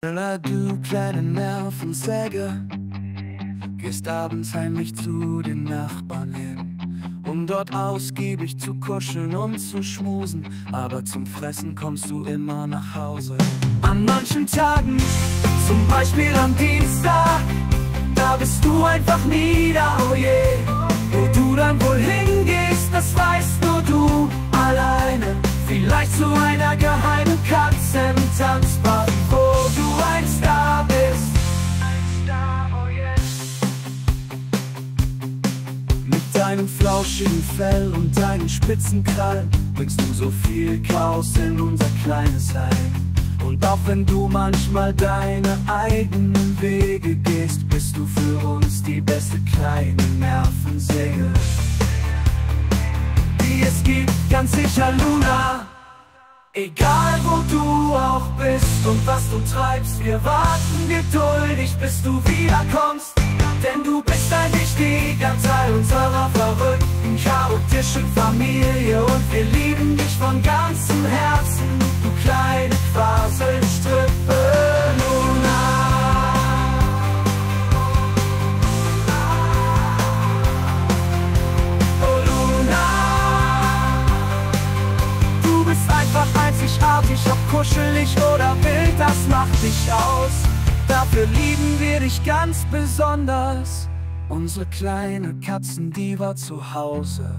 Du kleine Nervensäge, gehst abends heimlich zu den Nachbarn hin, um dort ausgiebig zu kuscheln und zu schmusen, aber zum Fressen kommst du immer nach Hause. An manchen Tagen, zum Beispiel am Dienstag, da bist du einfach nie da, oh je. Wo du dann wohl hingehst, das weißt nur du alleine. Vielleicht zu einer geheimen Katzentanzbar, wo deinem flauschigen Fell und deinen spitzen Krallen bringst du so viel Chaos in unser kleines Heim. Und auch wenn du manchmal deine eigenen Wege gehst, bist du für uns die beste kleine Nervensäge, die es gibt, ganz sicher Luna. Egal wo du auch bist und was du treibst, wir warten geduldig, bis du wiederkommst. Denn du bist ein wichtiger Teil unserer verrückten, von ganzem Herzen, du kleine Faselstrippe Luna. Oh Luna, du bist einfach einzigartig, ob kuschelig oder wild, das macht dich aus. Dafür lieben wir dich ganz besonders, unsere kleine Katzendiva zu Hause.